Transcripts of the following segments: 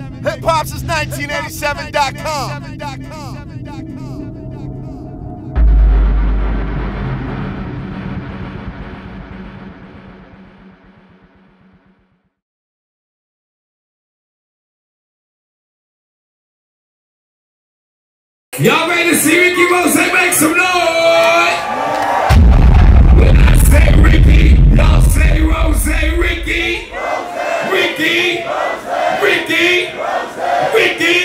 Hip hop since 1987.com. Y'all ready to see Ricky Rozay? Make some noise! Ricky, Ricky.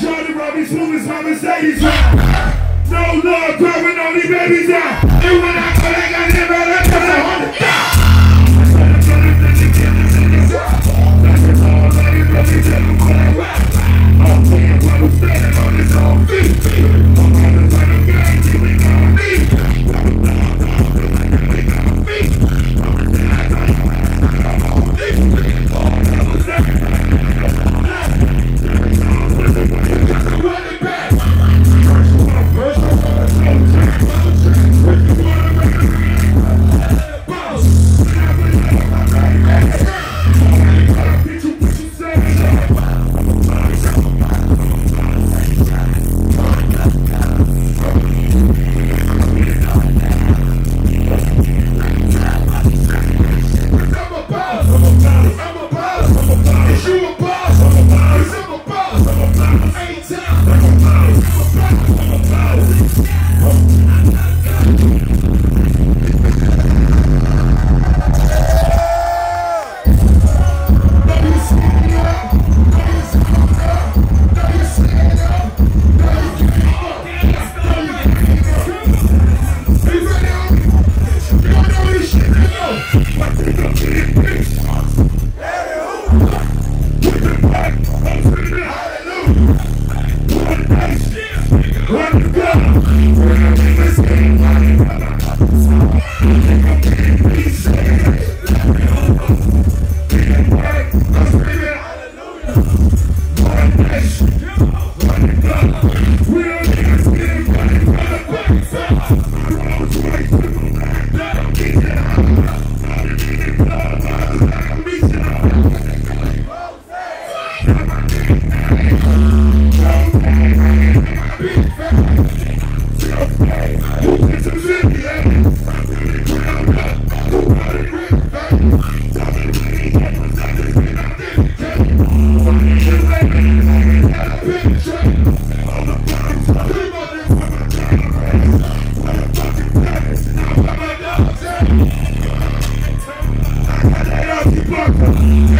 Johnny Robbins, Lewis, Thomas, Daisy. No love, throwing all these babies out. And when I go like I never left, cause I want to die. I'm Thank.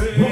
Say.